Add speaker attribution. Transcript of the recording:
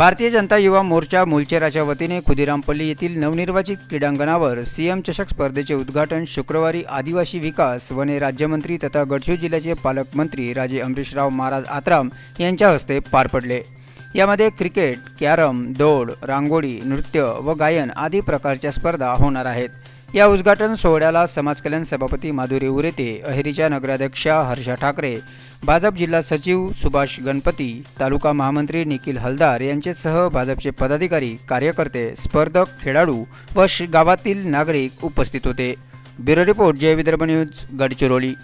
Speaker 1: भारतीय जनता युवा मोर्चा मुलचेराच्या वतीने खुदिरामपल्ली येथील नवनिर्वाचित क्रीडांगणावर सीएम चषक स्पर्धेचे उद्घाटन शुक्रवारी आदिवासी विकास वने राज्यमंत्री तथा गडचिरोली जिल्ह्याचे पालकमंत्री राजे अमरीशराव महाराज आत्राम यांच्या हस्ते पार पडले. यामध्ये क्रिकेट कॅरम दौड रांगोळी नृत्य व गायन आदी प्रकारच्या स्पर्धा होणार आहेत. या उद्घाटन सोहळ्याला समाजकल्याण सभापती माधुरी उरेते अहेरीच्या नगराध्यक्षा हर्षा ठाकरे भाजप जिल्हा सचिव सुभाष गणपती तालुका महामंत्री निखिल हलदार यांच्यासह भाजपचे पदाधिकारी कार्यकर्ते स्पर्धक खेळाडू व श- गावातील नागरिक उपस्थित होते. Bureau report Jai Vidarbha news Gadchiroli.